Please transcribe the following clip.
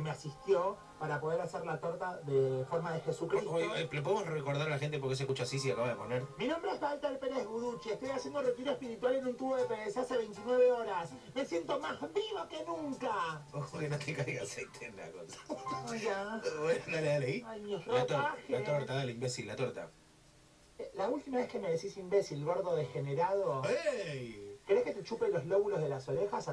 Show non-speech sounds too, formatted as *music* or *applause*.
me asistió para poder hacer la torta de forma de Jesucristo. Oye, eh, ¿Le podemos recordar a la gente por qué se escucha así si acaba de poner? Mi nombre es Walter Pérez Buduchi, estoy haciendo retiro espiritual en un tubo de PVC hace 29 horas. Me siento más viva que nunca. Ojo que no te caiga aceite en la cosa. *laughs* Ya. Bueno, dale, dale ahí. Ay, mis La, tor- la eh. torta, dale, imbécil, la torta. Eh, la última vez que me decís imbécil, gordo degenerado, ¡Ey! ¿querés que te chupe los lóbulos de las orejas?